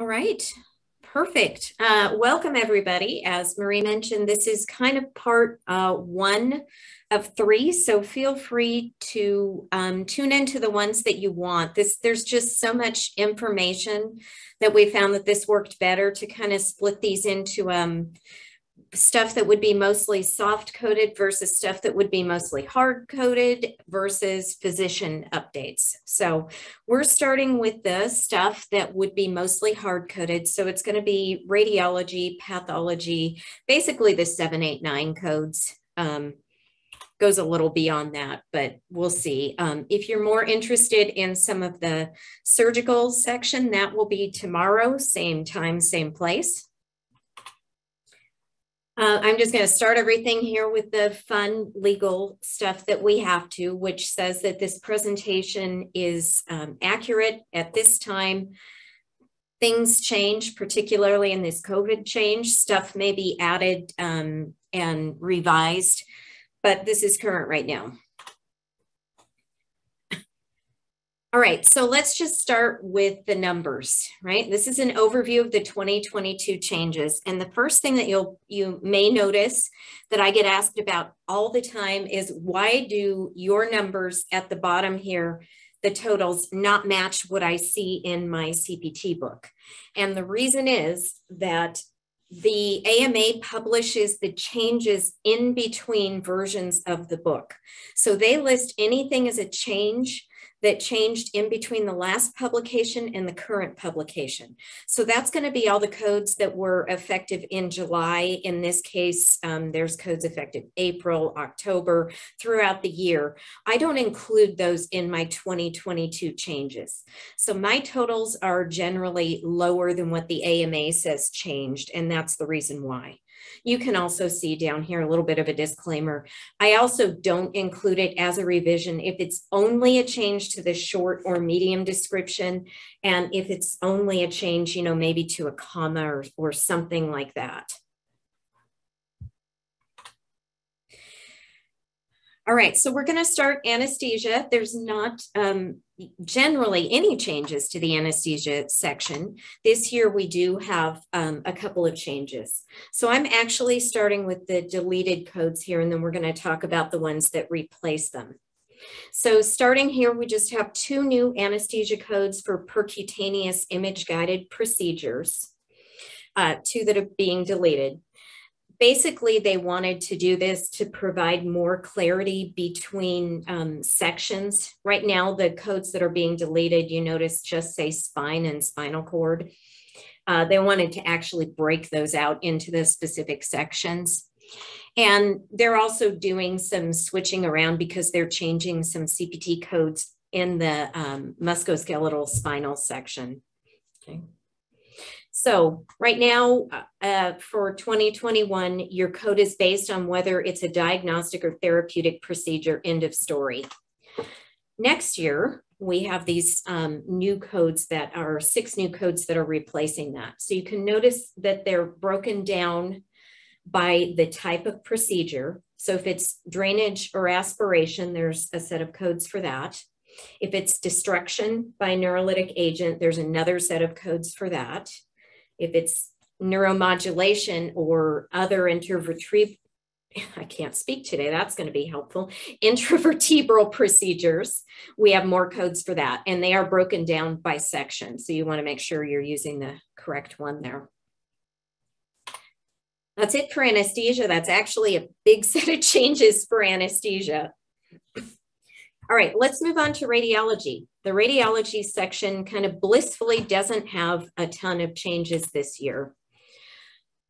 All right, perfect. Uh, welcome everybody. As Marie mentioned, this is kind of part uh, one of three, so feel free to um, tune into the ones that you want. This There's just so much information that we found that this worked better to kind of split these into um, stuff that would be mostly soft coded versus stuff that would be mostly hard coded versus physician updates. So we're starting with the stuff that would be mostly hard coded. So it's going to be radiology, pathology, basically the 789 codes. Um, goes a little beyond that, but we'll see. Um, if you're more interested in some of the surgical section, that will be tomorrow, same time, same place. Uh, I'm just going to start everything here with the fun legal stuff that we have to, which says that this presentation is um, accurate at this time. Things change, particularly in this COVID change. Stuff may be added um, and revised, but this is current right now. All right, so let's just start with the numbers, right? This is an overview of the 2022 changes. And the first thing that you'll you may notice that I get asked about all the time is why do your numbers at the bottom here, the totals not match what I see in my CPT book? And the reason is that the AMA publishes the changes in between versions of the book. So they list anything as a change that changed in between the last publication and the current publication. So that's going to be all the codes that were effective in July. In this case, um, there's codes effective April, October, throughout the year. I don't include those in my 2022 changes. So my totals are generally lower than what the AMA says changed, and that's the reason why. You can also see down here a little bit of a disclaimer. I also don't include it as a revision if it's only a change to the short or medium description. And if it's only a change, you know, maybe to a comma or, or something like that. All right, so we're going to start anesthesia. There's not um, generally any changes to the anesthesia section. This year we do have um, a couple of changes. So I'm actually starting with the deleted codes here, and then we're going to talk about the ones that replace them. So starting here, we just have two new anesthesia codes for percutaneous image guided procedures, uh, two that are being deleted basically they wanted to do this to provide more clarity between um, sections. Right now, the codes that are being deleted, you notice just say spine and spinal cord. Uh, they wanted to actually break those out into the specific sections. And they're also doing some switching around because they're changing some CPT codes in the um, musculoskeletal spinal section. Okay. So right now uh, uh, for 2021, your code is based on whether it's a diagnostic or therapeutic procedure, end of story. Next year, we have these um, new codes that are six new codes that are replacing that. So you can notice that they're broken down by the type of procedure. So if it's drainage or aspiration, there's a set of codes for that. If it's destruction by neurolytic agent, there's another set of codes for that if it's neuromodulation or other intravertebral, I can't speak today, that's going to be helpful. Intravertebral procedures, we have more codes for that, and they are broken down by section. So you want to make sure you're using the correct one there. That's it for anesthesia. That's actually a big set of changes for anesthesia. All right, let's move on to radiology. The radiology section kind of blissfully doesn't have a ton of changes this year.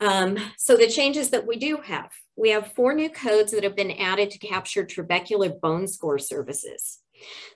Um, so the changes that we do have, we have four new codes that have been added to capture trabecular bone score services.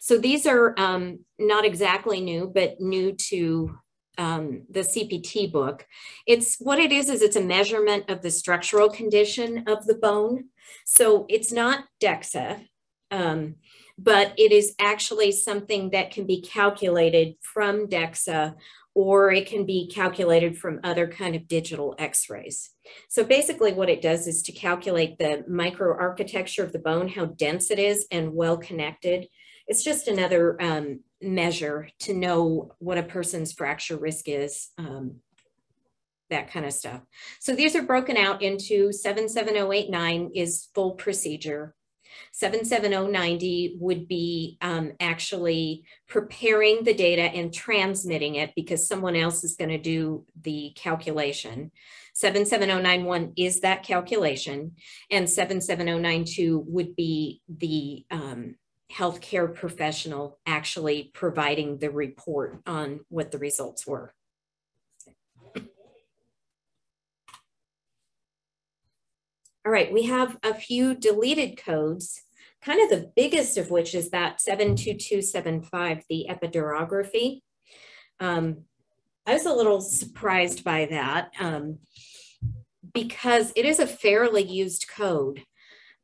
So these are um, not exactly new, but new to um, the CPT book. It's what it is, is it's a measurement of the structural condition of the bone. So it's not DEXA. Um, but it is actually something that can be calculated from DEXA or it can be calculated from other kind of digital x-rays. So basically what it does is to calculate the microarchitecture of the bone, how dense it is and well connected. It's just another um, measure to know what a person's fracture risk is, um, that kind of stuff. So these are broken out into 77089 is full procedure. 77090 would be um, actually preparing the data and transmitting it because someone else is going to do the calculation. 77091 is that calculation, and 77092 would be the um, healthcare professional actually providing the report on what the results were. All right, we have a few deleted codes, kind of the biggest of which is that 72275, the epidurography. Um, I was a little surprised by that um, because it is a fairly used code.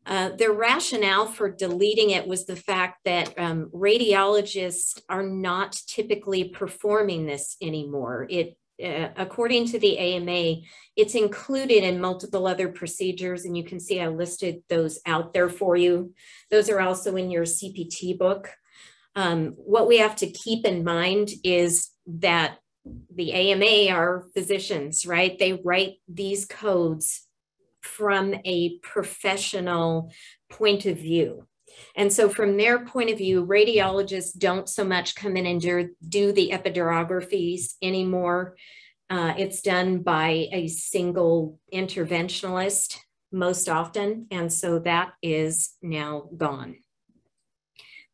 Uh, the rationale for deleting it was the fact that um, radiologists are not typically performing this anymore. It uh, according to the AMA, it's included in multiple other procedures, and you can see I listed those out there for you. Those are also in your CPT book. Um, what we have to keep in mind is that the AMA are physicians, right? They write these codes from a professional point of view. And so from their point of view, radiologists don't so much come in and do, the epidurographies anymore. Uh, it's done by a single interventionalist most often. And so that is now gone.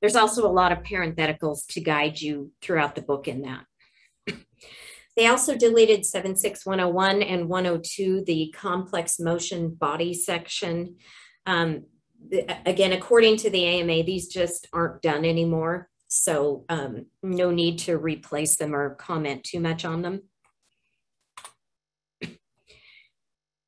There's also a lot of parentheticals to guide you throughout the book in that. They also deleted 76101 and 102, the complex motion body section. Um, again, according to the AMA, these just aren't done anymore. So um, no need to replace them or comment too much on them.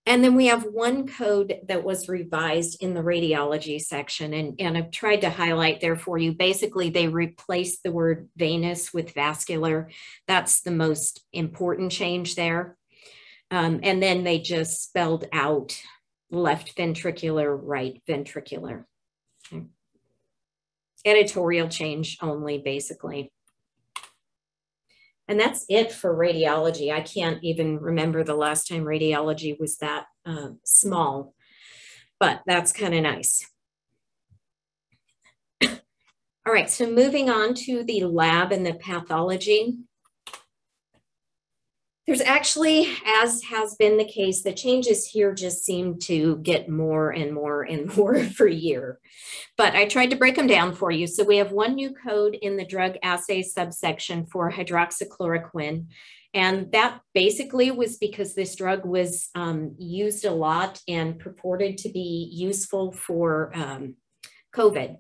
And then we have one code that was revised in the radiology section, and, and I've tried to highlight there for you. Basically, they replaced the word venous with vascular. That's the most important change there. Um, and then they just spelled out left ventricular, right ventricular. Okay. Editorial change only, basically. And that's it for radiology. I can't even remember the last time radiology was that uh, small, but that's kind of nice. All right, so moving on to the lab and the pathology. There's actually, as has been the case, the changes here just seem to get more and more and more for year. But I tried to break them down for you. So we have one new code in the drug assay subsection for hydroxychloroquine. And that basically was because this drug was um, used a lot and purported to be useful for um, COVID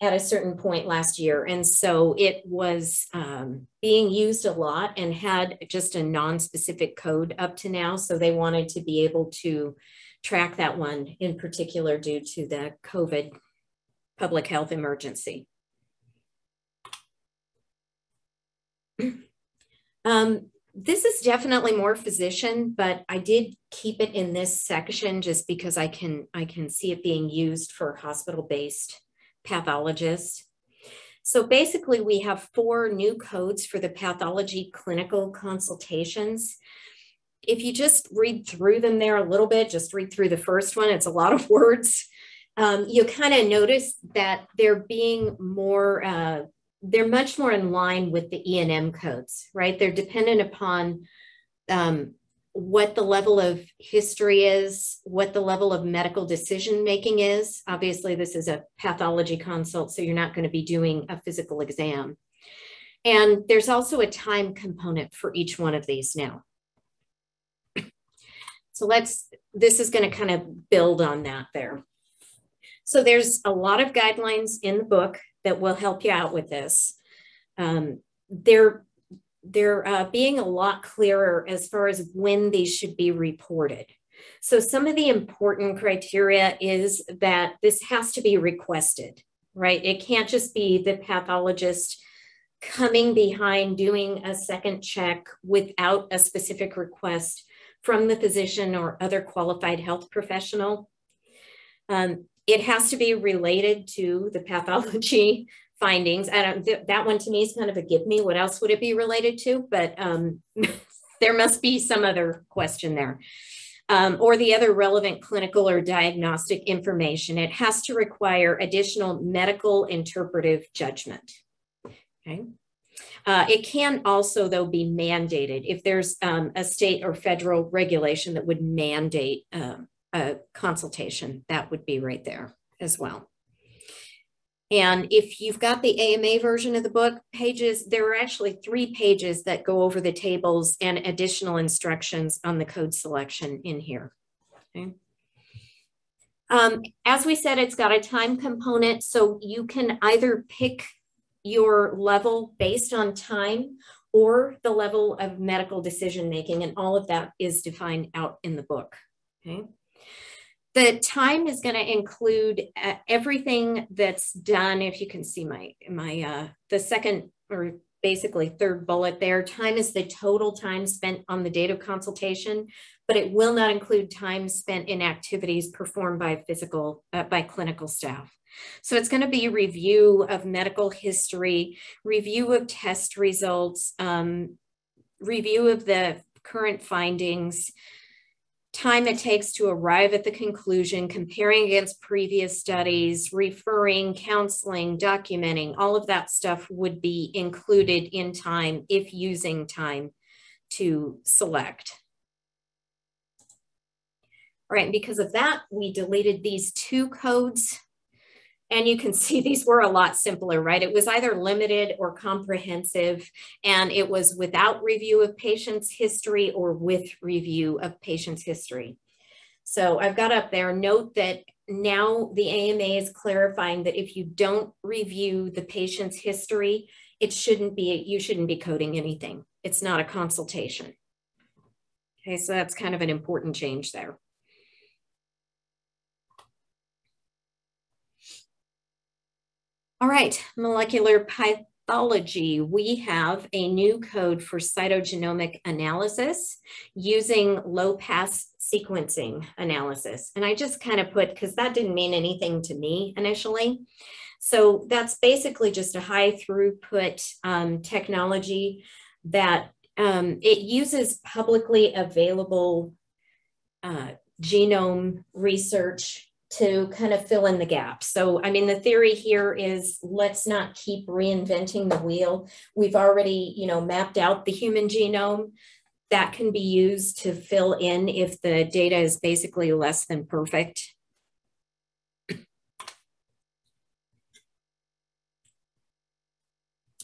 at a certain point last year. And so it was um, being used a lot and had just a non-specific code up to now. So they wanted to be able to track that one in particular due to the COVID public health emergency. Um, this is definitely more physician, but I did keep it in this section just because I can I can see it being used for hospital-based pathologist. So basically we have four new codes for the pathology clinical consultations. If you just read through them there a little bit, just read through the first one, it's a lot of words. Um, you kind of notice that they're being more, uh, they're much more in line with the E&M codes, right? They're dependent upon um, what the level of history is, what the level of medical decision making is. Obviously, this is a pathology consult, so you're not going to be doing a physical exam. And there's also a time component for each one of these now. So let's, this is going to kind of build on that there. So there's a lot of guidelines in the book that will help you out with this. Um, they're they're uh, being a lot clearer as far as when these should be reported. So some of the important criteria is that this has to be requested, right? It can't just be the pathologist coming behind doing a second check without a specific request from the physician or other qualified health professional. Um, it has to be related to the pathology findings. I don't, th that one to me is kind of a give me. What else would it be related to? But um, there must be some other question there. Um, or the other relevant clinical or diagnostic information. It has to require additional medical interpretive judgment. Okay. Uh, it can also, though, be mandated if there's um, a state or federal regulation that would mandate um, a consultation, that would be right there as well. And if you've got the AMA version of the book pages, there are actually three pages that go over the tables and additional instructions on the code selection in here. Okay. Um, as we said, it's got a time component, so you can either pick your level based on time or the level of medical decision making, and all of that is defined out in the book. Okay. The time is going to include uh, everything that's done. If you can see my my uh, the second or basically third bullet there, time is the total time spent on the date of consultation, but it will not include time spent in activities performed by physical uh, by clinical staff. So it's going to be review of medical history, review of test results, um, review of the current findings, time it takes to arrive at the conclusion, comparing against previous studies, referring, counseling, documenting, all of that stuff would be included in time if using time to select. All right, because of that, we deleted these two codes and you can see these were a lot simpler, right? It was either limited or comprehensive, and it was without review of patient's history or with review of patient's history. So I've got up there, note that now the AMA is clarifying that if you don't review the patient's history, it shouldn't be, you shouldn't be coding anything. It's not a consultation. Okay, so that's kind of an important change there. All right, molecular pathology. We have a new code for cytogenomic analysis using low pass sequencing analysis. And I just kind of put, because that didn't mean anything to me initially. So that's basically just a high throughput um, technology that um, it uses publicly available uh, genome research to kind of fill in the gaps. So, I mean, the theory here is let's not keep reinventing the wheel. We've already, you know, mapped out the human genome that can be used to fill in if the data is basically less than perfect.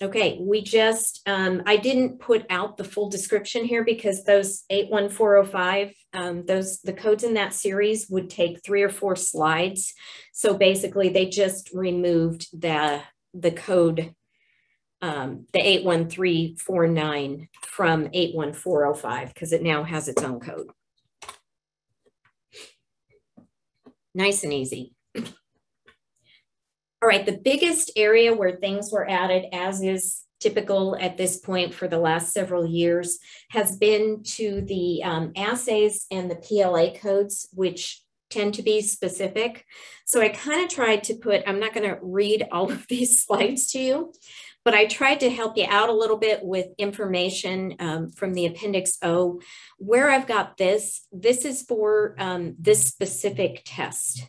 Okay, we just, um, I didn't put out the full description here because those 81405, um, those, the codes in that series would take three or four slides. So basically they just removed the, the code, um, the 81349 from 81405 because it now has its own code. Nice and easy. All right, the biggest area where things were added, as is typical at this point for the last several years, has been to the um, assays and the PLA codes, which tend to be specific. So I kind of tried to put, I'm not going to read all of these slides to you, but I tried to help you out a little bit with information um, from the Appendix O. Where I've got this, this is for um, this specific test.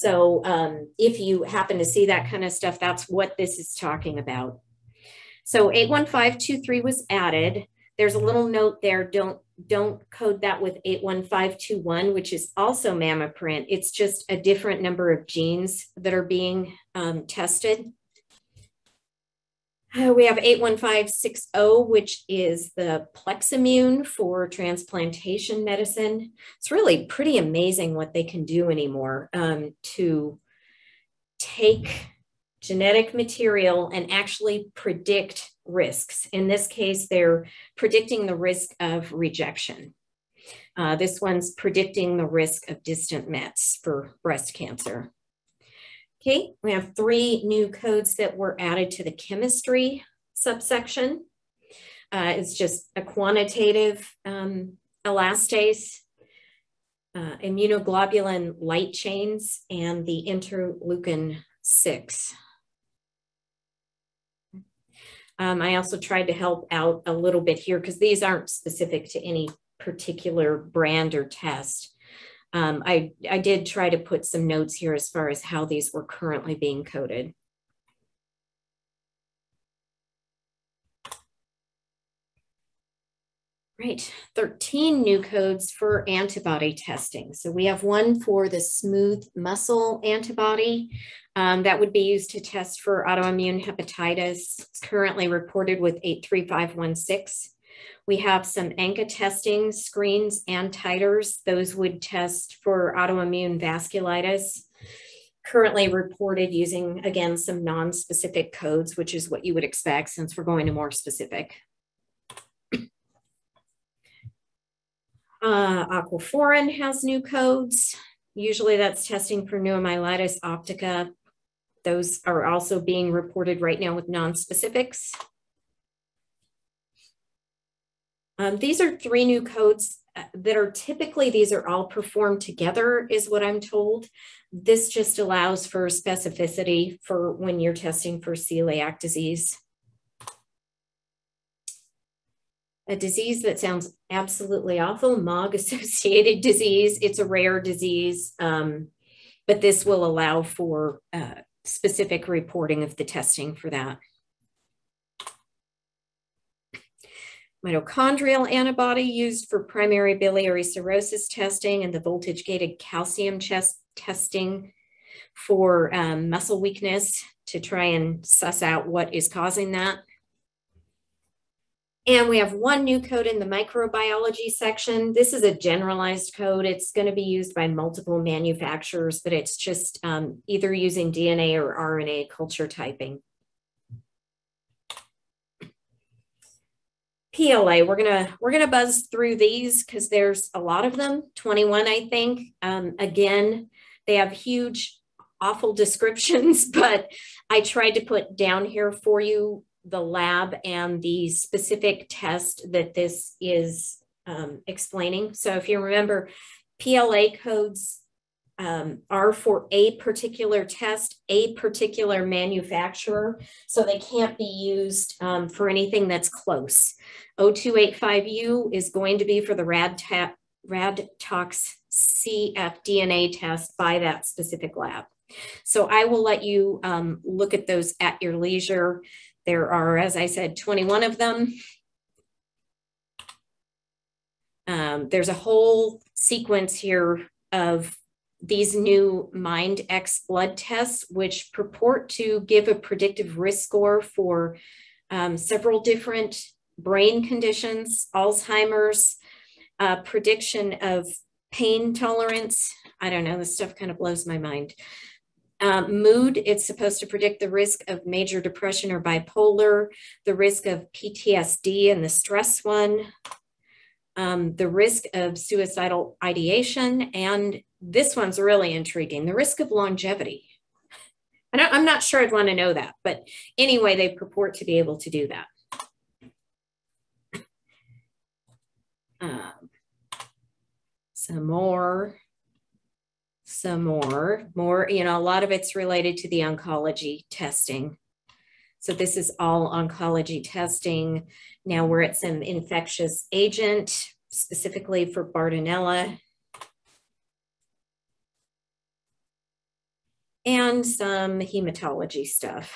So um, if you happen to see that kind of stuff, that's what this is talking about. So 81523 was added. There's a little note there, don't, don't code that with 81521, which is also MammaPrint. It's just a different number of genes that are being um, tested. Uh, we have 81560, which is the Pleximmune for transplantation medicine. It's really pretty amazing what they can do anymore um, to take genetic material and actually predict risks. In this case, they're predicting the risk of rejection. Uh, this one's predicting the risk of distant mets for breast cancer. Okay, we have three new codes that were added to the chemistry subsection. Uh, it's just a quantitative um, elastase, uh, immunoglobulin light chains, and the interleukin 6. Um, I also tried to help out a little bit here because these aren't specific to any particular brand or test. Um, I, I did try to put some notes here as far as how these were currently being coded. Right, 13 new codes for antibody testing. So we have one for the smooth muscle antibody um, that would be used to test for autoimmune hepatitis. It's currently reported with 83516. We have some ANCA testing screens and titers. Those would test for autoimmune vasculitis. Currently reported using, again, some non-specific codes, which is what you would expect since we're going to more specific. Uh, Aquaporin has new codes. Usually that's testing for neuromyelitis optica. Those are also being reported right now with non-specifics. Um, these are three new codes uh, that are typically, these are all performed together is what I'm told. This just allows for specificity for when you're testing for celiac disease. a disease that sounds absolutely awful, MOG associated disease. It's a rare disease, um, but this will allow for uh, specific reporting of the testing for that. Mitochondrial antibody used for primary biliary cirrhosis testing and the voltage gated calcium chest testing for um, muscle weakness to try and suss out what is causing that. And we have one new code in the microbiology section. This is a generalized code. It's going to be used by multiple manufacturers, but it's just um, either using DNA or RNA culture typing. PLA, we're gonna we're gonna buzz through these because there's a lot of them, 21, I think. Um, again, they have huge, awful descriptions, but I tried to put down here for you the lab and the specific test that this is um, explaining. So if you remember, PLA codes um, are for a particular test, a particular manufacturer, so they can't be used um, for anything that's close. 0285U is going to be for the rad, rad tox cfDNA test by that specific lab. So I will let you um, look at those at your leisure. There are, as I said, 21 of them. Um, there's a whole sequence here of these new MindX blood tests, which purport to give a predictive risk score for um, several different brain conditions, Alzheimer's, uh, prediction of pain tolerance. I don't know, this stuff kind of blows my mind. Um, mood, it's supposed to predict the risk of major depression or bipolar, the risk of PTSD and the stress one, um, the risk of suicidal ideation, and this one's really intriguing, the risk of longevity. I am not sure I'd want to know that, but anyway, they purport to be able to do that. Um, some more some more, more, you know, a lot of it's related to the oncology testing. So this is all oncology testing. Now we're at some infectious agent, specifically for Bartonella. And some hematology stuff.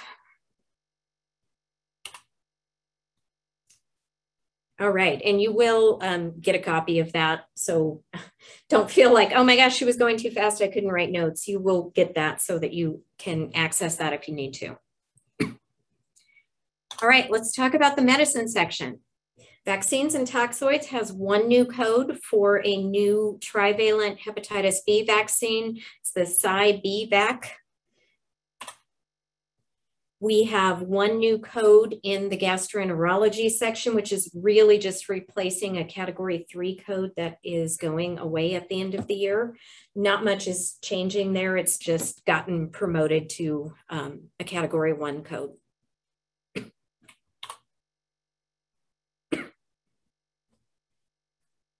All right. And you will um, get a copy of that. So don't feel like, oh my gosh, she was going too fast. I couldn't write notes. You will get that so that you can access that if you need to. All right, let's talk about the medicine section. Vaccines and toxoids has one new code for a new trivalent hepatitis B vaccine. It's the Sci-B-Vac we have one new code in the gastroenterology section, which is really just replacing a category three code that is going away at the end of the year. Not much is changing there. It's just gotten promoted to um, a category one code.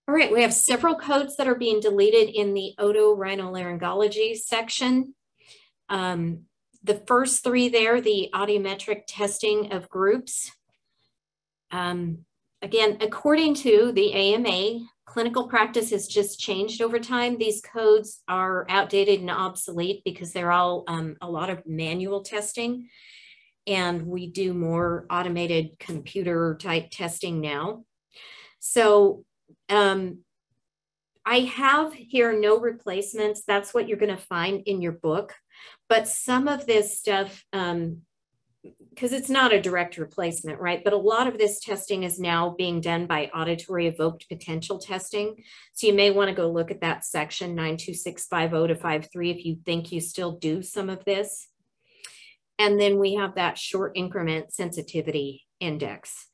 All right, we have several codes that are being deleted in the otorhinolaryngology section. Um, the first three there, the audiometric testing of groups, um, again, according to the AMA, clinical practice has just changed over time. These codes are outdated and obsolete because they're all um, a lot of manual testing. And we do more automated computer type testing now. So um, I have here no replacements. That's what you're going to find in your book. But some of this stuff, um, because it's not a direct replacement, right? But a lot of this testing is now being done by auditory evoked potential testing. So you may want to go look at that section 92650 to 53 if you think you still do some of this. And then we have that short increment sensitivity index.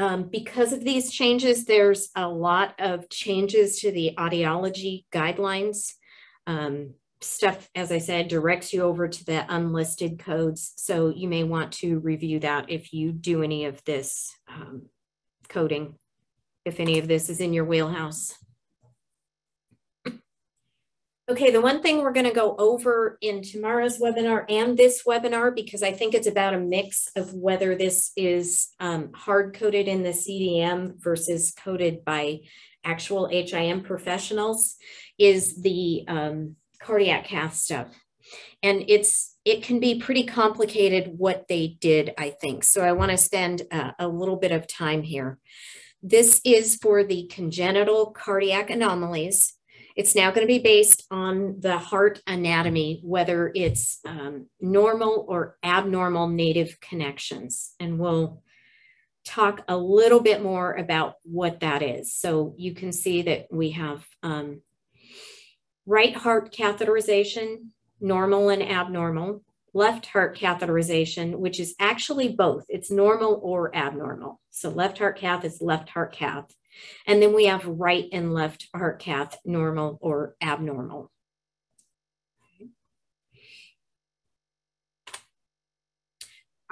Um, because of these changes, there's a lot of changes to the audiology guidelines. Um, stuff, as I said, directs you over to the unlisted codes. So you may want to review that if you do any of this um, coding, if any of this is in your wheelhouse. Okay, the one thing we're going to go over in tomorrow's webinar and this webinar, because I think it's about a mix of whether this is um, hard coded in the CDM versus coded by actual HIM professionals, is the um, cardiac cath stuff. And it's it can be pretty complicated what they did, I think. So I want to spend uh, a little bit of time here. This is for the congenital cardiac anomalies it's now going to be based on the heart anatomy, whether it's um, normal or abnormal native connections. And we'll talk a little bit more about what that is. So you can see that we have um, right heart catheterization, normal and abnormal, left heart catheterization, which is actually both. It's normal or abnormal. So left heart cath is left heart cath. And then we have right and left heart cath, normal or abnormal.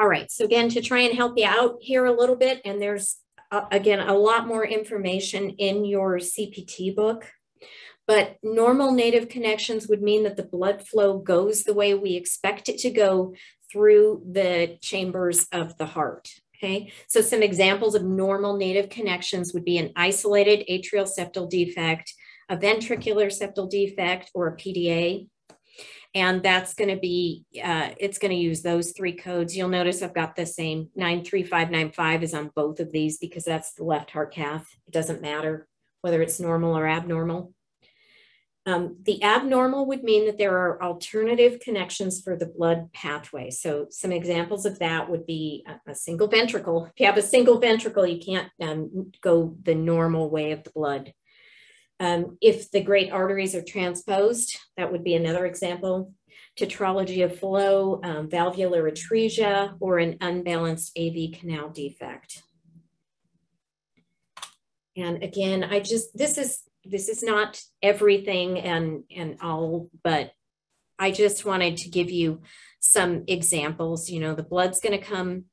All right, so again, to try and help you out here a little bit, and there's, uh, again, a lot more information in your CPT book, but normal native connections would mean that the blood flow goes the way we expect it to go through the chambers of the heart. Okay, so some examples of normal native connections would be an isolated atrial septal defect, a ventricular septal defect, or a PDA. And that's going to be, uh, it's going to use those three codes. You'll notice I've got the same 93595 is on both of these because that's the left heart cath. It doesn't matter whether it's normal or abnormal. Um, the abnormal would mean that there are alternative connections for the blood pathway. So some examples of that would be a, a single ventricle. If you have a single ventricle, you can't um, go the normal way of the blood. Um, if the great arteries are transposed, that would be another example. Tetralogy of Fallot, um, valvular atresia, or an unbalanced AV canal defect. And again, I just, this is this is not everything and and all, but I just wanted to give you some examples. You know, the blood's going to come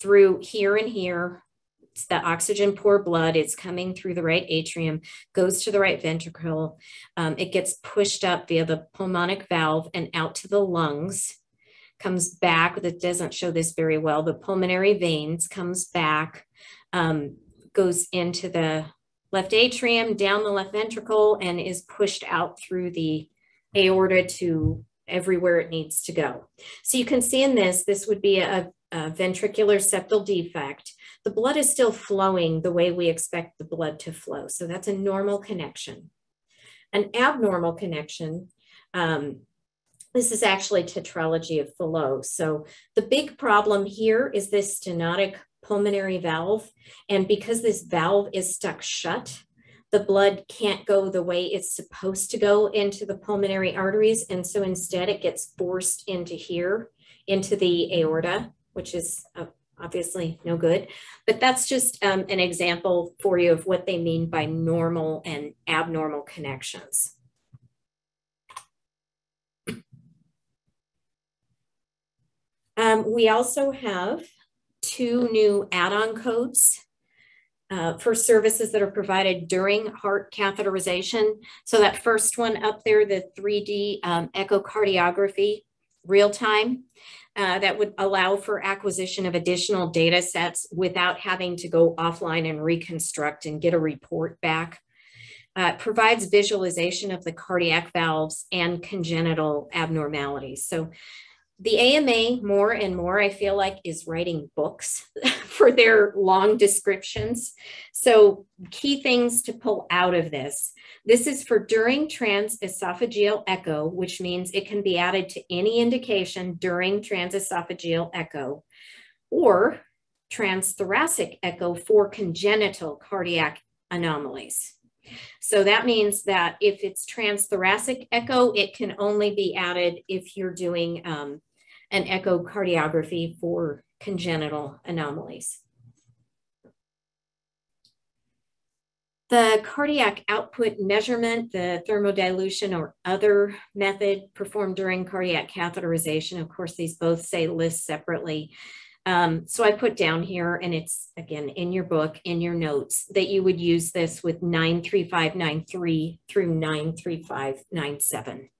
through here and here. It's the oxygen poor blood. It's coming through the right atrium, goes to the right ventricle. Um, it gets pushed up via the pulmonic valve and out to the lungs. Comes back. That doesn't show this very well. The pulmonary veins comes back, um, goes into the left atrium down the left ventricle and is pushed out through the aorta to everywhere it needs to go. So you can see in this, this would be a, a ventricular septal defect. The blood is still flowing the way we expect the blood to flow. So that's a normal connection. An abnormal connection, um, this is actually tetralogy of Fallot. So the big problem here is this stenotic pulmonary valve. And because this valve is stuck shut, the blood can't go the way it's supposed to go into the pulmonary arteries. And so instead it gets forced into here, into the aorta, which is uh, obviously no good. But that's just um, an example for you of what they mean by normal and abnormal connections. Um, we also have two new add-on codes uh, for services that are provided during heart catheterization. So that first one up there, the 3D um, echocardiography real time, uh, that would allow for acquisition of additional data sets without having to go offline and reconstruct and get a report back. Uh, provides visualization of the cardiac valves and congenital abnormalities. So the AMA more and more, I feel like, is writing books for their long descriptions. So key things to pull out of this. This is for during transesophageal echo, which means it can be added to any indication during transesophageal echo or transthoracic echo for congenital cardiac anomalies. So that means that if it's transthoracic echo, it can only be added if you're doing um, an echocardiography for congenital anomalies. The cardiac output measurement, the thermodilution or other method performed during cardiac catheterization, of course, these both say list separately. Um, so I put down here, and it's again in your book, in your notes, that you would use this with 93593 through 93597.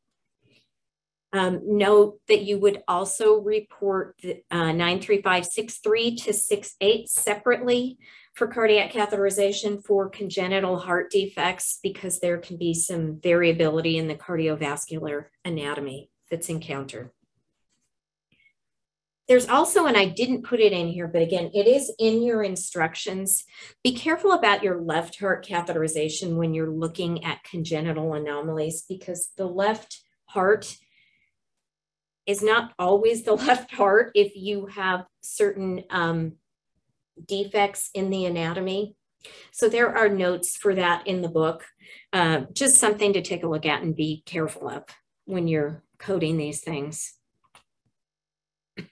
Um, note that you would also report uh, 93563 to 68 separately for cardiac catheterization for congenital heart defects because there can be some variability in the cardiovascular anatomy that's encountered. There's also, and I didn't put it in here, but again, it is in your instructions. Be careful about your left heart catheterization when you're looking at congenital anomalies because the left heart is not always the left heart if you have certain um, defects in the anatomy. So there are notes for that in the book. Uh, just something to take a look at and be careful of when you're coding these things.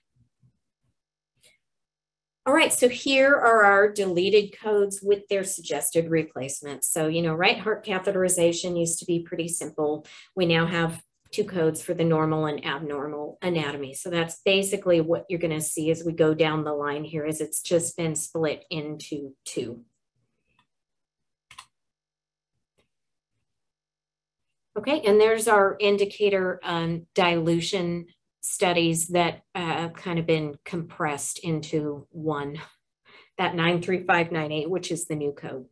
All right, so here are our deleted codes with their suggested replacements. So, you know, right heart catheterization used to be pretty simple. We now have two codes for the normal and abnormal anatomy. So that's basically what you're going to see as we go down the line here is it's just been split into two. Okay, and there's our indicator um, dilution studies that uh, kind of been compressed into one, that 93598, which is the new code.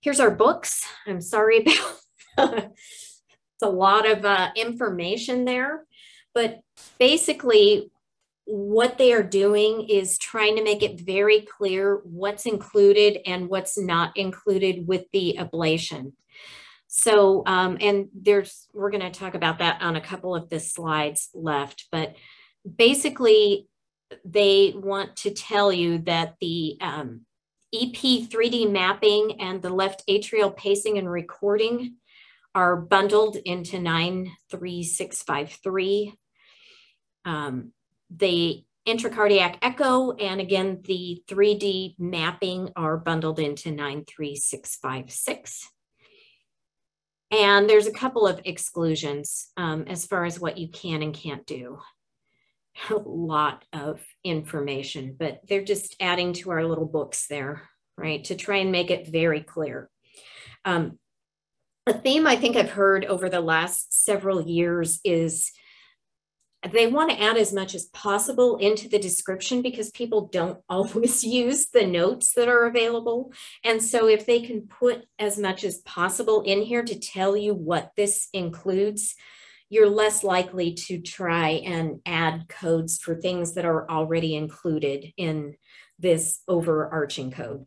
Here's our books. I'm sorry about it's a lot of uh, information there, but basically what they are doing is trying to make it very clear what's included and what's not included with the ablation. So, um, and there's, we're going to talk about that on a couple of the slides left, but basically they want to tell you that the um, EP 3D mapping and the left atrial pacing and recording are bundled into 93653. Um, the intracardiac echo and again the 3D mapping are bundled into 93656. And there's a couple of exclusions um, as far as what you can and can't do. A lot of information, but they're just adding to our little books there, right, to try and make it very clear. Um, a theme I think I've heard over the last several years is they want to add as much as possible into the description because people don't always use the notes that are available. And so if they can put as much as possible in here to tell you what this includes, you're less likely to try and add codes for things that are already included in this overarching code.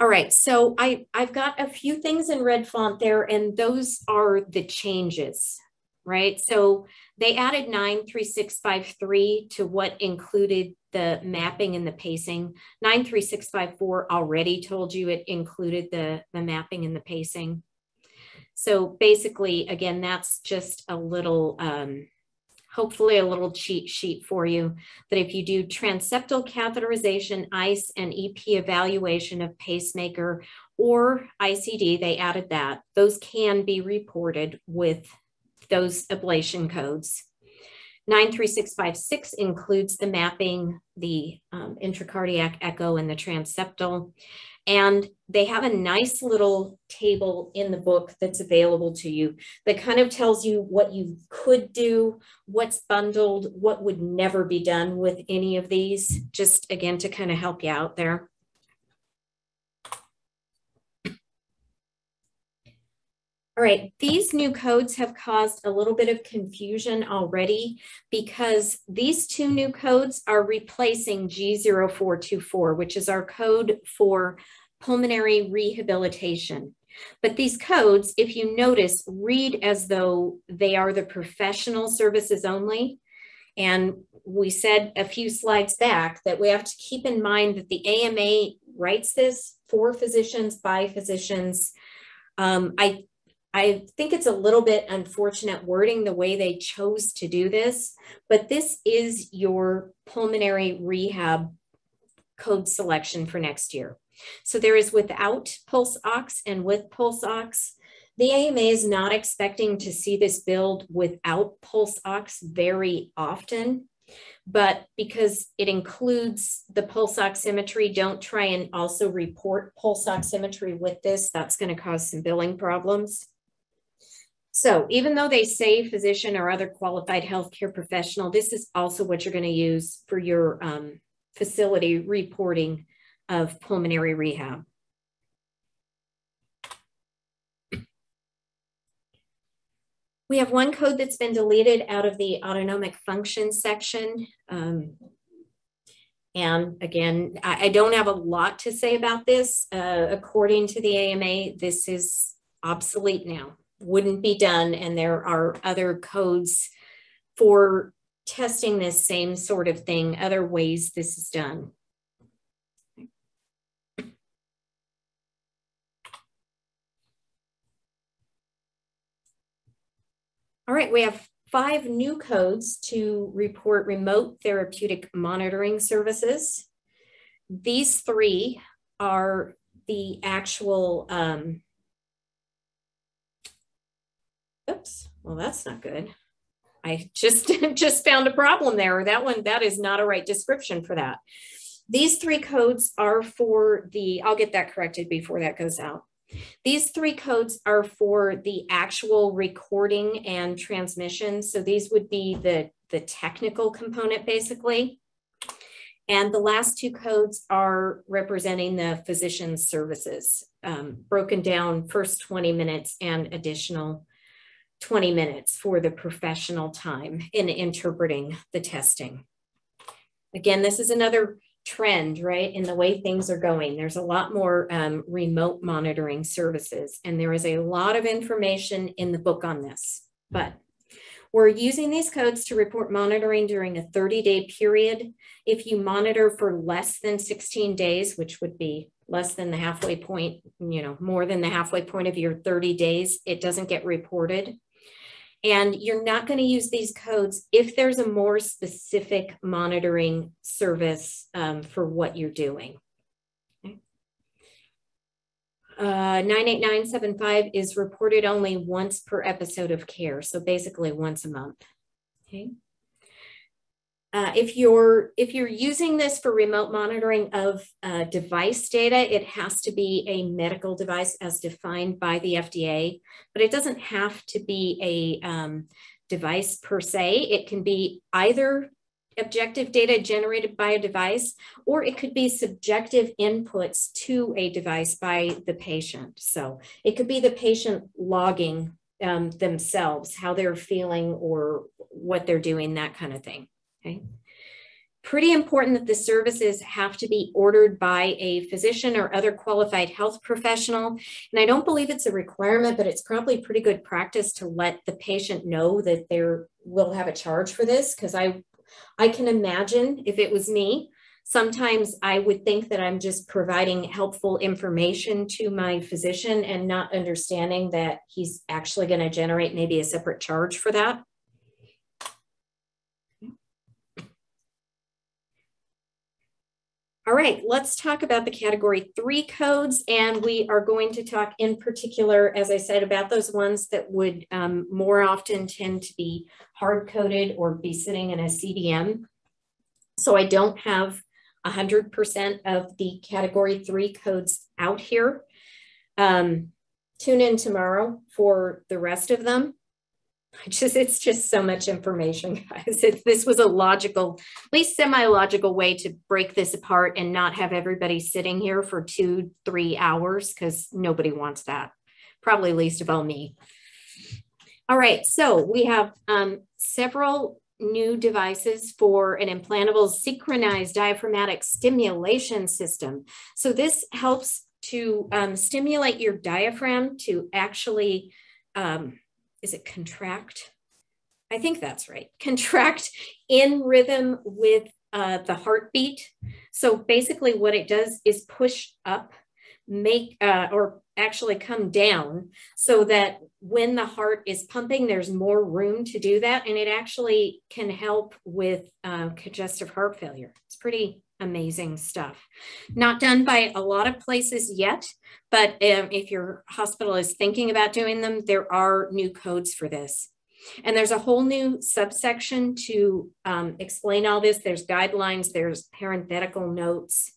All right, so I, I've got a few things in red font there, and those are the changes right? So they added 93653 to what included the mapping and the pacing. 93654 already told you it included the, the mapping and the pacing. So basically, again, that's just a little, um, hopefully a little cheat sheet for you that if you do transeptal catheterization, ICE, and EP evaluation of pacemaker or ICD, they added that, those can be reported with those ablation codes. 93656 includes the mapping, the um, intracardiac echo, and the transeptal. And they have a nice little table in the book that's available to you that kind of tells you what you could do, what's bundled, what would never be done with any of these, just again to kind of help you out there. All right, these new codes have caused a little bit of confusion already because these two new codes are replacing G0424, which is our code for pulmonary rehabilitation. But these codes, if you notice, read as though they are the professional services only. And we said a few slides back that we have to keep in mind that the AMA writes this for physicians, by physicians. Um, I I think it's a little bit unfortunate wording the way they chose to do this, but this is your pulmonary rehab code selection for next year. So there is without pulse ox and with pulse ox. The AMA is not expecting to see this billed without pulse ox very often, but because it includes the pulse oximetry, don't try and also report pulse oximetry with this. That's going to cause some billing problems. So even though they say physician or other qualified healthcare professional, this is also what you're going to use for your um, facility reporting of pulmonary rehab. We have one code that's been deleted out of the autonomic function section. Um, and again, I, I, don't have a lot to say about this. Uh, according to the AMA, this is obsolete now wouldn't be done. And there are other codes for testing this same sort of thing, other ways this is done. All right, we have five new codes to report remote therapeutic monitoring services. These three are the actual um, Oops, well, that's not good. I just, just found a problem there. That one, that is not a right description for that. These three codes are for the, I'll get that corrected before that goes out. These three codes are for the actual recording and transmission. So these would be the, the technical component basically. And the last two codes are representing the physician services, um, broken down first 20 minutes and additional 20 minutes for the professional time in interpreting the testing. Again, this is another trend, right, in the way things are going. There's a lot more um, remote monitoring services, and there is a lot of information in the book on this. But we're using these codes to report monitoring during a 30 day period. If you monitor for less than 16 days, which would be less than the halfway point, you know, more than the halfway point of your 30 days, it doesn't get reported. And you're not going to use these codes if there's a more specific monitoring service um, for what you're doing. Uh, 98975 is reported only once per episode of care, so basically once a month. Okay. Uh, if you're if you're using this for remote monitoring of uh, device data, it has to be a medical device as defined by the FDA, but it doesn't have to be a um, device per se. It can be either objective data generated by a device, or it could be subjective inputs to a device by the patient. So it could be the patient logging um, themselves, how they're feeling or what they're doing, that kind of thing. Okay. Pretty important that the services have to be ordered by a physician or other qualified health professional. And I don't believe it's a requirement, but it's probably pretty good practice to let the patient know that they will have a charge for this. Because I, I can imagine if it was me, sometimes I would think that I'm just providing helpful information to my physician and not understanding that he's actually going to generate maybe a separate charge for that. All right, let's talk about the category three codes. And we are going to talk in particular, as I said, about those ones that would um, more often tend to be hard coded or be sitting in a CDM. So I don't have 100% of the category three codes out here. Um, tune in tomorrow for the rest of them. I just it's just so much information, guys. This was a logical, at least semi-logical way to break this apart and not have everybody sitting here for two, three hours because nobody wants that. Probably least of all me. All right, so we have um, several new devices for an implantable synchronized diaphragmatic stimulation system. So this helps to um, stimulate your diaphragm to actually um, is it contract? I think that's right. Contract in rhythm with uh, the heartbeat. So basically, what it does is push up, make uh, or actually come down so that when the heart is pumping, there's more room to do that. And it actually can help with uh, congestive heart failure. It's pretty amazing stuff. Not done by a lot of places yet, but um, if your hospital is thinking about doing them, there are new codes for this. And there's a whole new subsection to um, explain all this. There's guidelines, there's parenthetical notes,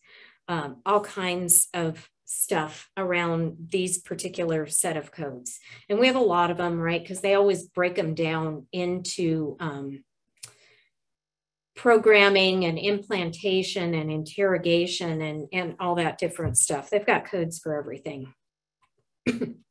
um, all kinds of stuff around these particular set of codes. And we have a lot of them, right? Because they always break them down into um, programming and implantation and interrogation and, and all that different stuff. They've got codes for everything.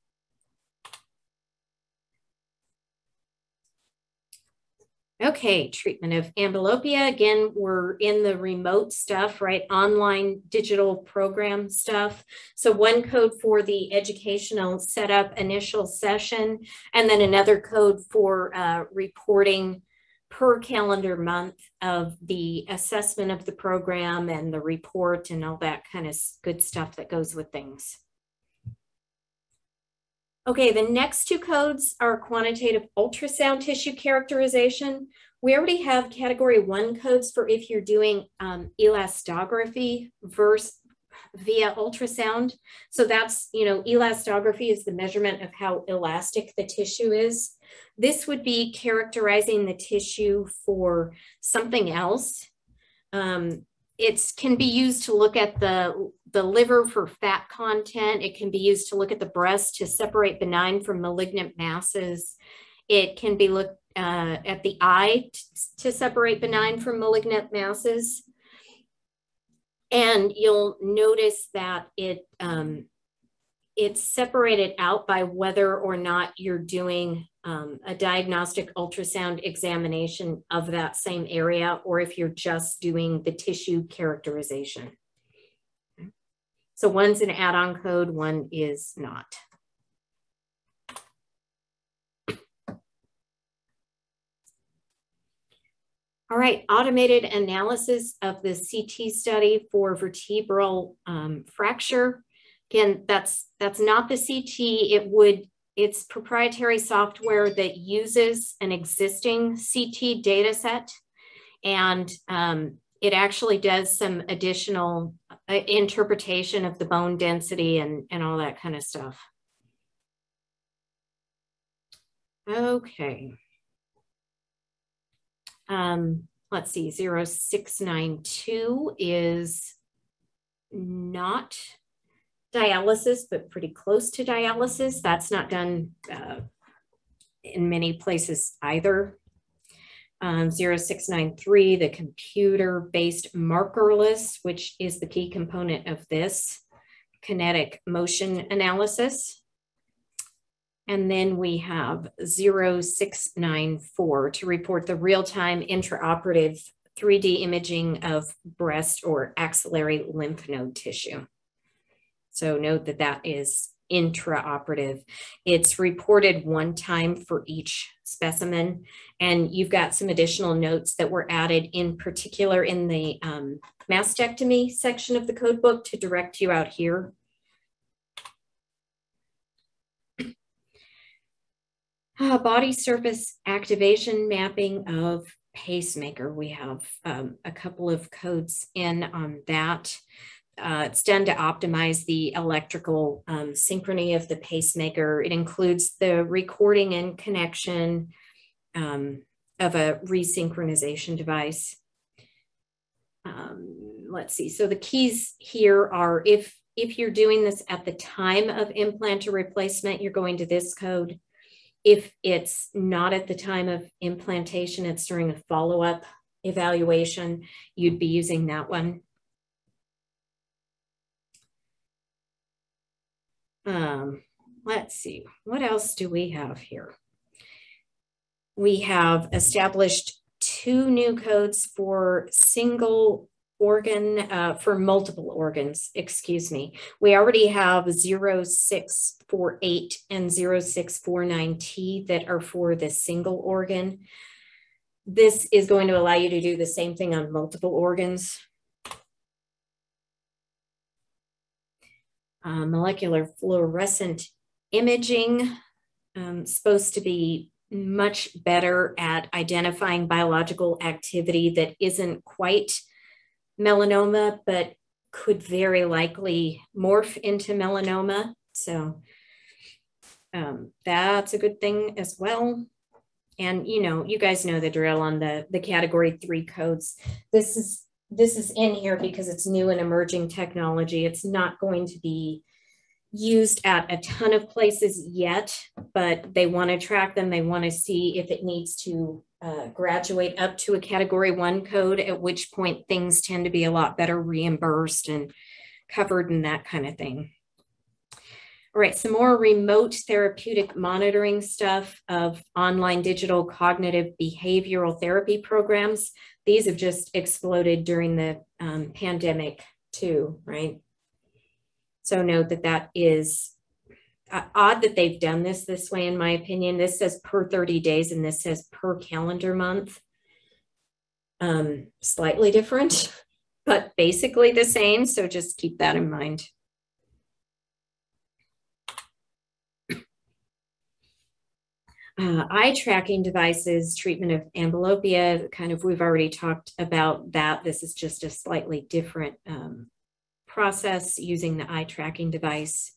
Okay, treatment of amblyopia. Again, we're in the remote stuff, right? Online digital program stuff. So one code for the educational setup initial session, and then another code for uh, reporting per calendar month of the assessment of the program and the report and all that kind of good stuff that goes with things. Okay, the next two codes are quantitative ultrasound tissue characterization. We already have category one codes for if you're doing um, elastography versus via ultrasound. So that's, you know, elastography is the measurement of how elastic the tissue is. This would be characterizing the tissue for something else. Um, it can be used to look at the, the liver for fat content. It can be used to look at the breast to separate benign from malignant masses. It can be looked uh, at the eye to separate benign from malignant masses. And you'll notice that it um, it's separated out by whether or not you're doing um, a diagnostic ultrasound examination of that same area or if you're just doing the tissue characterization. So one's an add-on code, one is not. All right, automated analysis of the CT study for vertebral um, fracture. Again, that's that's not the CT. It would it's proprietary software that uses an existing CT data set and um, it actually does some additional uh, interpretation of the bone density and, and all that kind of stuff. Okay. Um, let's see, 0692 is not dialysis, but pretty close to dialysis. That's not done uh, in many places either. Um, 0693, the computer-based markerless, which is the key component of this kinetic motion analysis. And then we have 0694 to report the real-time intraoperative 3D imaging of breast or axillary lymph node tissue. So note that that is intraoperative. It's reported one time for each specimen. And you've got some additional notes that were added in particular in the um, mastectomy section of the code book to direct you out here. Uh, body surface activation mapping of pacemaker. We have um, a couple of codes in on that. Uh, it's done to optimize the electrical um, synchrony of the pacemaker. It includes the recording and connection um, of a resynchronization device. Um, let's see. So the keys here are if if you're doing this at the time of implant or replacement, you're going to this code. If it's not at the time of implantation, it's during a follow-up evaluation, you'd be using that one. Um, let's see, what else do we have here? We have established two new codes for single organ, uh, for multiple organs, excuse me. We already have 0648 and 0649T that are for the single organ. This is going to allow you to do the same thing on multiple organs. Uh, molecular fluorescent imaging, um, supposed to be much better at identifying biological activity that isn't quite melanoma, but could very likely morph into melanoma. So um, that's a good thing as well. And you know, you guys know the drill on the the category three codes. This is this is in here because it's new and emerging technology. It's not going to be used at a ton of places yet, but they want to track them. They want to see if it needs to uh, graduate up to a category one code, at which point things tend to be a lot better reimbursed and covered and that kind of thing. All right, some more remote therapeutic monitoring stuff of online digital cognitive behavioral therapy programs. These have just exploded during the um, pandemic too, right? So note that that is uh, odd that they've done this this way, in my opinion. This says per 30 days and this says per calendar month. Um, slightly different, but basically the same. So just keep that in mind. Uh, eye tracking devices, treatment of amblyopia, kind of, we've already talked about that. This is just a slightly different um, process using the eye tracking device.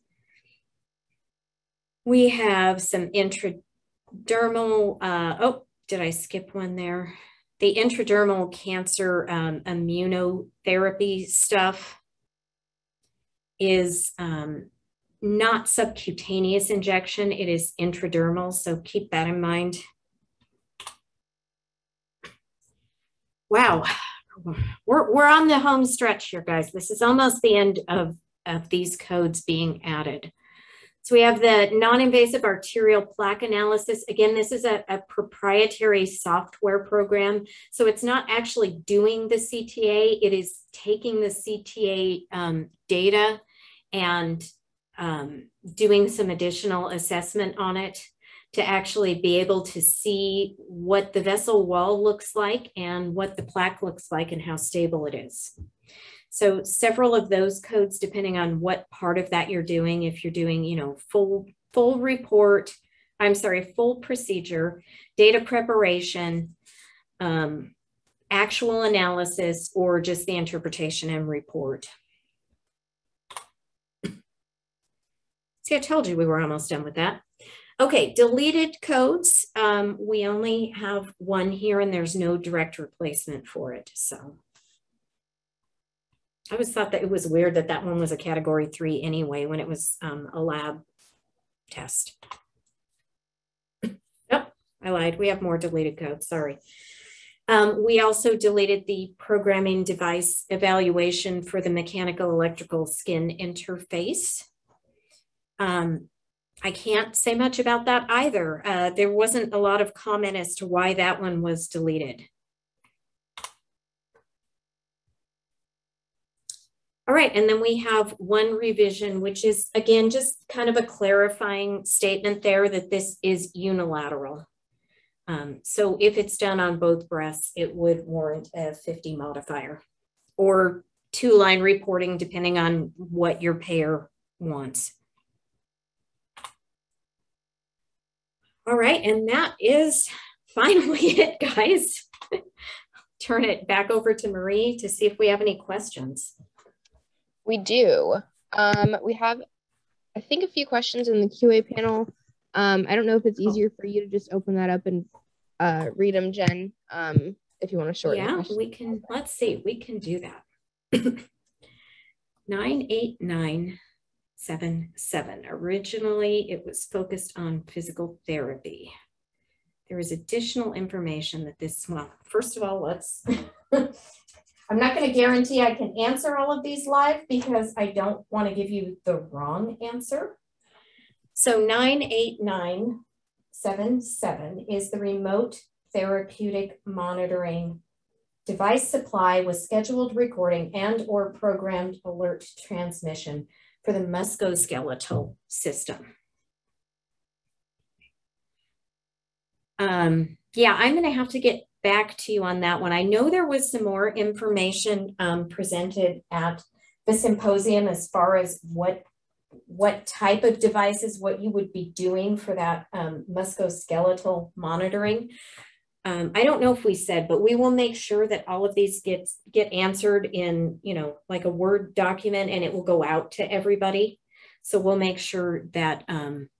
We have some intradermal, uh, oh, did I skip one there? The intradermal cancer um, immunotherapy stuff is um, not subcutaneous injection, it is intradermal, so keep that in mind. Wow, we're, we're on the home stretch here, guys. This is almost the end of, of these codes being added. So we have the non-invasive arterial plaque analysis. Again, this is a, a, proprietary software program. So it's not actually doing the CTA, it is taking the CTA um, data and um, doing some additional assessment on it to actually be able to see what the vessel wall looks like and what the plaque looks like and how stable it is. So several of those codes, depending on what part of that you're doing, if you're doing, you know, full, full report, I'm sorry, full procedure, data preparation, um, actual analysis, or just the interpretation and report. See, I told you we were almost done with that. Okay, deleted codes. Um, we only have one here and there's no direct replacement for it. So I always thought that it was weird that that one was a category three anyway when it was um, a lab test. Yep, I lied. We have more deleted codes. Sorry. Um, we also deleted the programming device evaluation for the mechanical electrical skin interface. Um, I can't say much about that either. Uh, there wasn't a lot of comment as to why that one was deleted. All right, and then we have one revision, which is again, just kind of a clarifying statement there that this is unilateral. Um, so if it's done on both breasts, it would warrant a 50 modifier or two line reporting, depending on what your payer wants. All right, and that is finally it, guys. Turn it back over to Marie to see if we have any questions. We do. Um, we have, I think, a few questions in the QA panel. Um, I don't know if it's oh. easier for you to just open that up and uh, read them, Jen, um, if you want to shorten Yeah, we can, let's see, we can do that. 98977. Originally, it was focused on physical therapy. There is additional information that this, well, first of all, let's, I'm not going to guarantee I can answer all of these live because I don't want to give you the wrong answer. So 98977 is the remote therapeutic monitoring device supply with scheduled recording and or programmed alert transmission for the musculoskeletal system. Um, yeah, I'm going to have to get back to you on that one. I know there was some more information um, presented at the symposium as far as what what type of devices, what you would be doing for that um, musculoskeletal monitoring. Um, I don't know if we said, but we will make sure that all of these gets get answered in, you know, like a Word document and it will go out to everybody. So we'll make sure that um,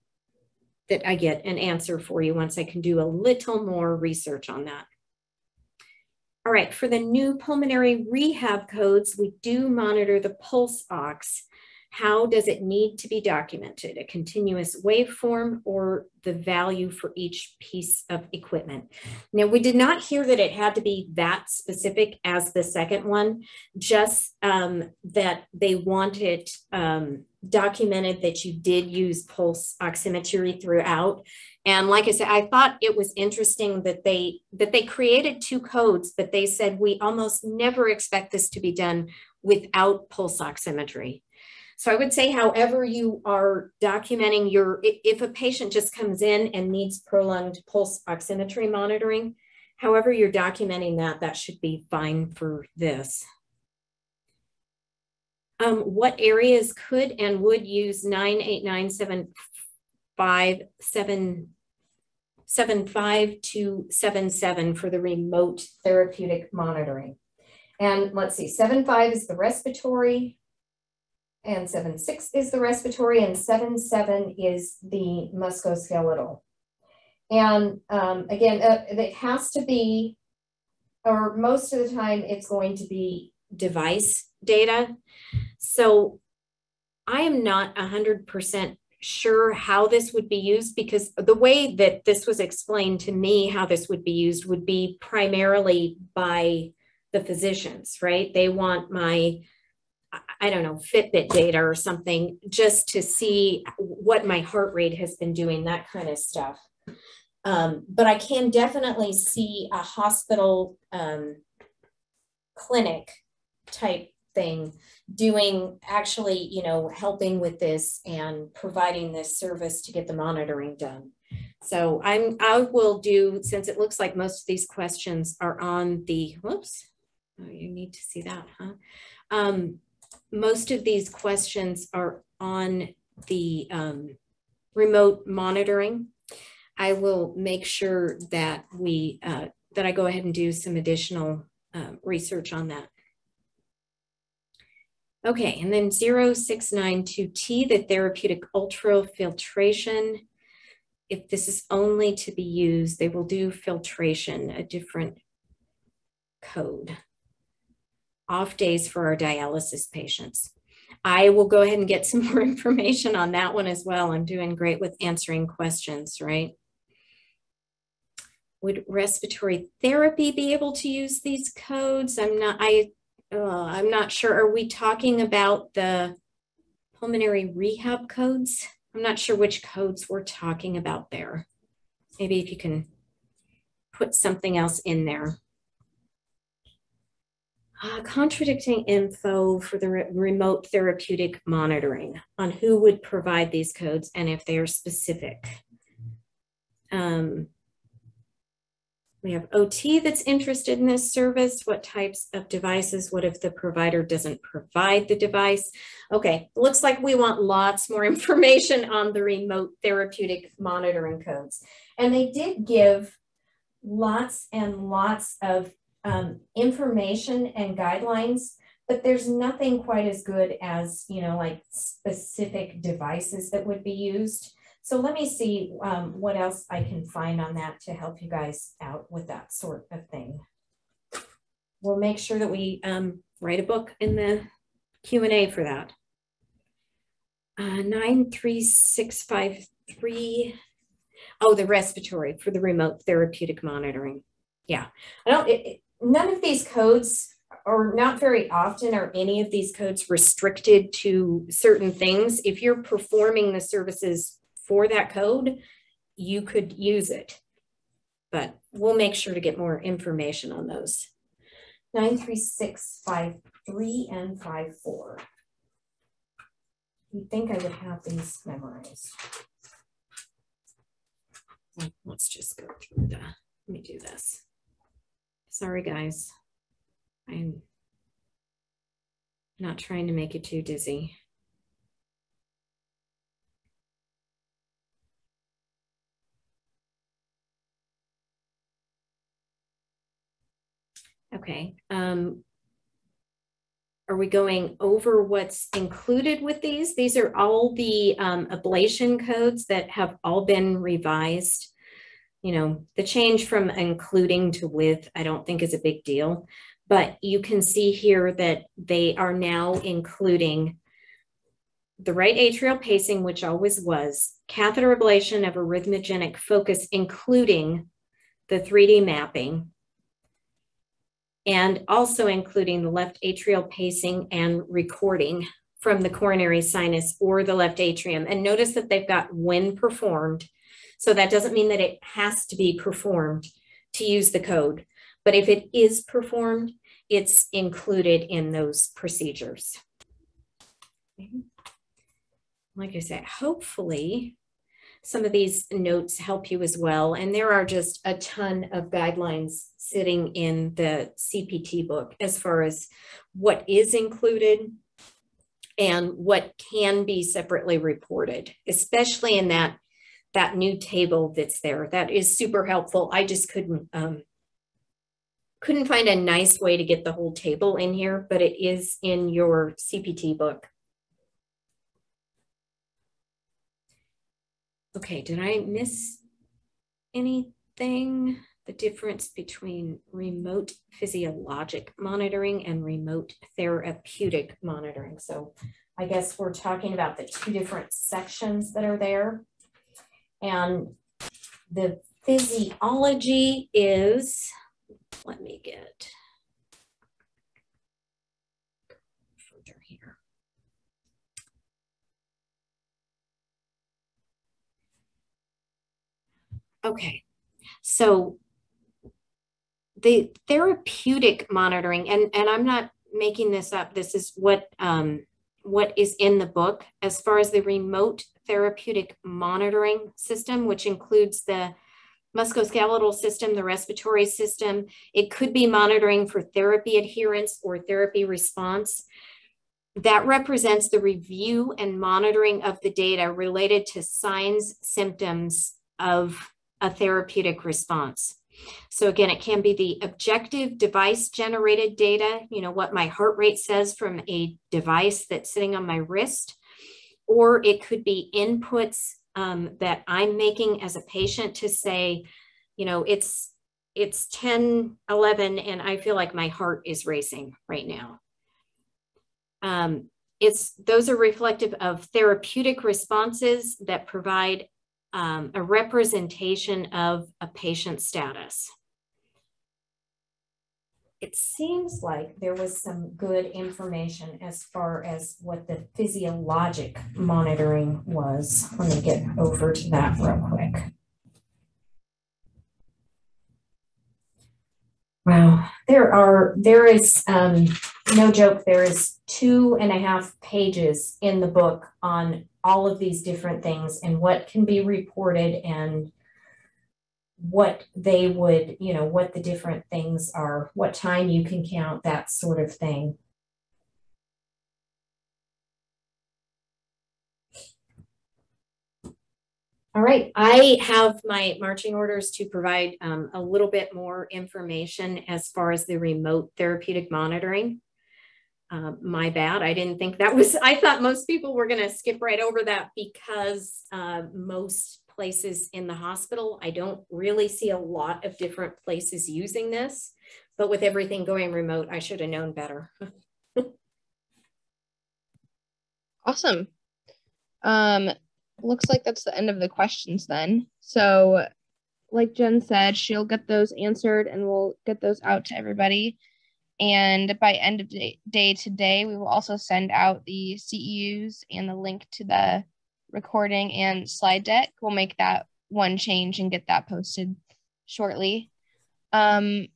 that I get an answer for you once I can do a little more research on that. All right, for the new pulmonary rehab codes, we do monitor the pulse ox how does it need to be documented? A continuous waveform or the value for each piece of equipment? Now, we did not hear that it had to be that specific as the second one, just um, that they wanted um, documented that you did use pulse oximetry throughout. And like I said, I thought it was interesting that they that they created two codes, but they said we almost never expect this to be done without pulse oximetry. So I would say, however you are documenting your, if a patient just comes in and needs prolonged pulse oximetry monitoring, however you're documenting that, that should be fine for this. Um, what areas could and would use 98975 to 77 for the remote therapeutic monitoring? And let's see, 75 is the respiratory, and seven six is the respiratory, and seven seven is the musculoskeletal. And um, again, uh, it has to be, or most of the time, it's going to be device data. So I am not 100% sure how this would be used because the way that this was explained to me, how this would be used would be primarily by the physicians, right? They want my I don't know, Fitbit data or something, just to see what my heart rate has been doing, that kind of stuff. Um, but I can definitely see a hospital um, clinic type thing doing actually, you know, helping with this and providing this service to get the monitoring done. So I'm, I will do, since it looks like most of these questions are on the, whoops, oh, you need to see that, huh? Um, most of these questions are on the um, remote monitoring. I will make sure that we uh, that I go ahead and do some additional uh, research on that. Okay, and then 0692T, the therapeutic ultrafiltration. If this is only to be used, they will do filtration, a different code off days for our dialysis patients. I will go ahead and get some more information on that one as well. I'm doing great with answering questions, right? Would respiratory therapy be able to use these codes? I'm not, I, uh, I'm not sure. Are we talking about the pulmonary rehab codes? I'm not sure which codes we're talking about there. Maybe if you can put something else in there uh, contradicting info for the re remote therapeutic monitoring on who would provide these codes and if they are specific. Um, we have OT that's interested in this service. What types of devices? What if the provider doesn't provide the device? Okay, looks like we want lots more information on the remote therapeutic monitoring codes. And they did give lots and lots of um, information and guidelines, but there's nothing quite as good as, you know, like specific devices that would be used. So let me see um, what else I can find on that to help you guys out with that sort of thing. We'll make sure that we um, write a book in the Q&A for that. Uh, 93653. Oh, the respiratory for the remote therapeutic monitoring. Yeah, I don't, it, it, none of these codes or not very often are any of these codes restricted to certain things. If you're performing the services for that code, you could use it. But we'll make sure to get more information on those. 93653 and 54. You'd think I would have these memorized. Let's just go through the, let me do this. Sorry, guys. I'm not trying to make you too dizzy. Okay. Um, are we going over what's included with these? These are all the um, ablation codes that have all been revised. You know, the change from including to with, I don't think is a big deal, but you can see here that they are now including the right atrial pacing, which always was, catheter ablation of arrhythmogenic focus, including the 3D mapping, and also including the left atrial pacing and recording from the coronary sinus or the left atrium. And notice that they've got when performed. So that doesn't mean that it has to be performed to use the code. But if it is performed, it's included in those procedures. Like I said, hopefully some of these notes help you as well. And there are just a ton of guidelines sitting in the CPT book as far as what is included and what can be separately reported, especially in that, that new table that's there. That is super helpful. I just couldn't, um, couldn't find a nice way to get the whole table in here, but it is in your CPT book. Okay, did I miss anything? The difference between remote physiologic monitoring and remote therapeutic monitoring. So I guess we're talking about the two different sections that are there. And the physiology is, let me get here. Okay, so the therapeutic monitoring, and, and I'm not making this up, this is what, um, what is in the book as far as the remote therapeutic monitoring system, which includes the musculoskeletal system, the respiratory system. It could be monitoring for therapy adherence or therapy response. That represents the review and monitoring of the data related to signs, symptoms of a therapeutic response. So again, it can be the objective device generated data, you know, what my heart rate says from a device that's sitting on my wrist, or it could be inputs um, that I'm making as a patient to say, you know, it's it's 10, 11, and I feel like my heart is racing right now. Um, it's those are reflective of therapeutic responses that provide um, a representation of a patient status. It seems like there was some good information as far as what the physiologic monitoring was. Let me get over to that real quick. Wow, there are, there is, um, no joke, there is two and a half pages in the book on all of these different things and what can be reported and what they would, you know, what the different things are, what time you can count, that sort of thing. All right, I have my marching orders to provide um, a little bit more information as far as the remote therapeutic monitoring. Uh, my bad, I didn't think that was, I thought most people were gonna skip right over that because uh, most places in the hospital, I don't really see a lot of different places using this. But with everything going remote, I should have known better. Awesome. Um, looks like that's the end of the questions then. So, like Jen said, she'll get those answered and we'll get those out to everybody. And by end of day, day today, we will also send out the CEUs and the link to the recording and slide deck. We'll make that one change and get that posted shortly. Um,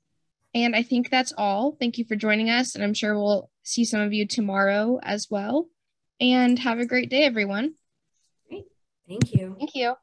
and I think that's all. Thank you for joining us. And I'm sure we'll see some of you tomorrow as well. And have a great day, everyone. Great. Thank you. Thank you.